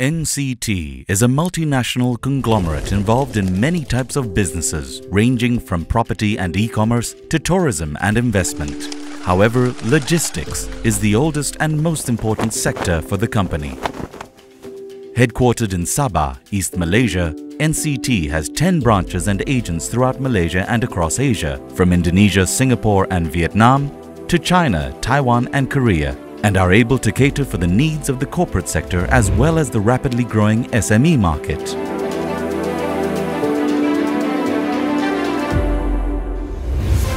NCT is a multinational conglomerate involved in many types of businesses, ranging from property and e-commerce to tourism and investment. However, logistics is the oldest and most important sector for the company. Headquartered in Sabah, East Malaysia, NCT has 10 branches and agents throughout Malaysia and across Asia, from Indonesia, Singapore and Vietnam to China, Taiwan and Korea, and are able to cater for the needs of the corporate sector as well as the rapidly growing SME market.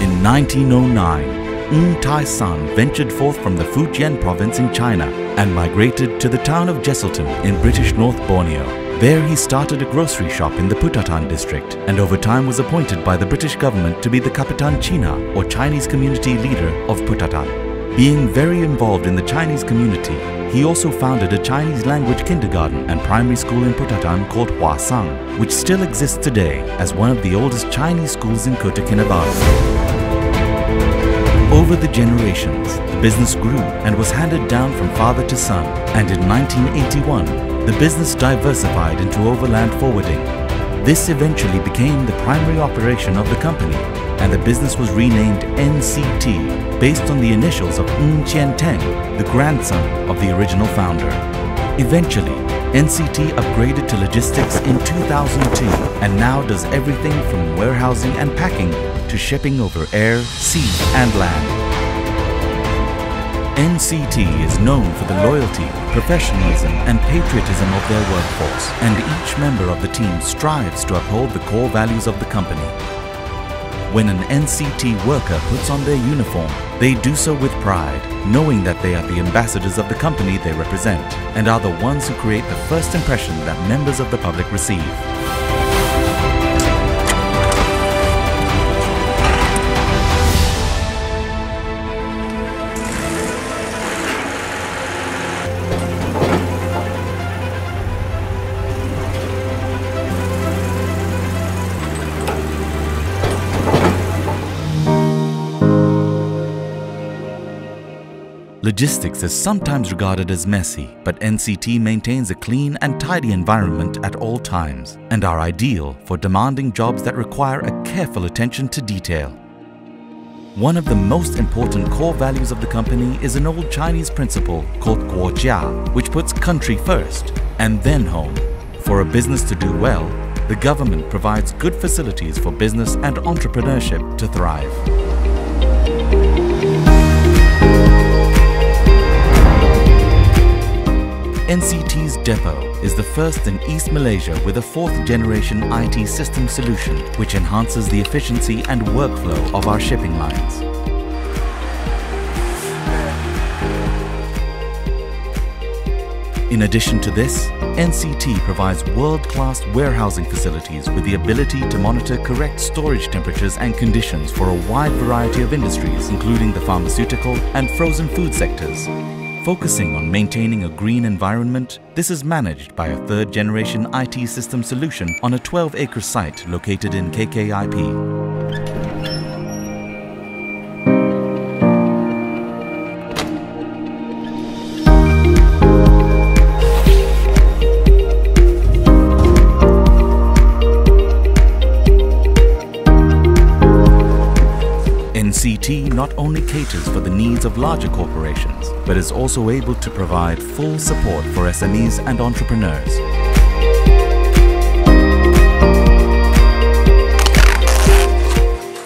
In 1909, Ng Tai San ventured forth from the Fujian province in China and migrated to the town of Jesselton in British North Borneo. There he started a grocery shop in the Putatan district and over time was appointed by the British government to be the Kapitan China or Chinese community leader of Putatan. Being very involved in the Chinese community, he also founded a Chinese language kindergarten and primary school in Putatan called Hua Sang, which still exists today as one of the oldest Chinese schools in Kota Kinabalu. Over the generations, the business grew and was handed down from father to son, and in 1981, the business diversified into overland forwarding. This eventually became the primary operation of the company and the business was renamed NCT based on the initials of Ng Chien Teng, the grandson of the original founder. Eventually, NCT upgraded to logistics in 2002 and now does everything from warehousing and packing to shipping over air, sea and land. NCT is known for the loyalty, professionalism and patriotism of their workforce and each member of the team strives to uphold the core values of the company. When an NCT worker puts on their uniform, they do so with pride, knowing that they are the ambassadors of the company they represent and are the ones who create the first impression that members of the public receive. Logistics is sometimes regarded as messy, but NCT maintains a clean and tidy environment at all times and are ideal for demanding jobs that require a careful attention to detail. One of the most important core values of the company is an old Chinese principle called Guojia, which puts country first and then home. For a business to do well, the government provides good facilities for business and entrepreneurship to thrive. NCT's Depot is the first in East Malaysia with a fourth generation IT system solution which enhances the efficiency and workflow of our shipping lines. In addition to this, NCT provides world-class warehousing facilities with the ability to monitor correct storage temperatures and conditions for a wide variety of industries including the pharmaceutical and frozen food sectors. Focusing on maintaining a green environment, this is managed by a third-generation IT system solution on a 12-acre site located in KKIP. NCT not only caters for the needs of larger corporations, but is also able to provide full support for SMEs and entrepreneurs.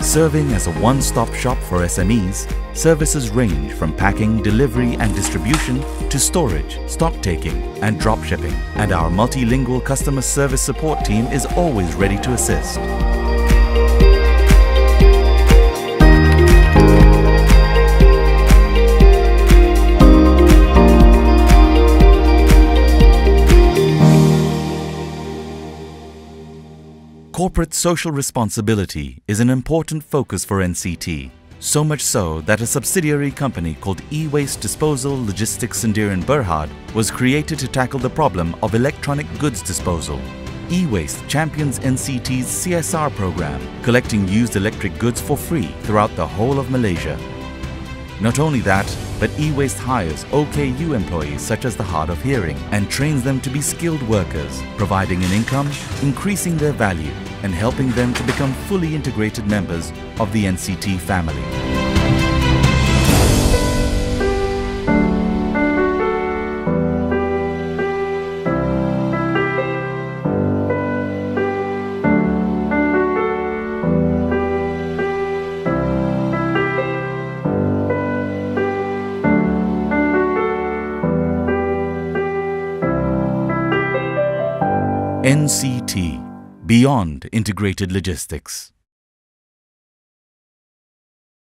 Serving as a one-stop shop for SMEs, services range from packing, delivery and distribution to storage, stock taking and drop shipping. And our multilingual customer service support team is always ready to assist. Corporate social responsibility is an important focus for NCT, so much so that a subsidiary company called E-Waste Disposal Logistics Sendirian Berhad was created to tackle the problem of electronic goods disposal. E-Waste champions NCT's CSR program, collecting used electric goods for free throughout the whole of Malaysia. Not only that, but eWaste hires OKU employees such as the hard of hearing and trains them to be skilled workers, providing an income, increasing their value and helping them to become fully integrated members of the NCT family. NCT Beyond Integrated Logistics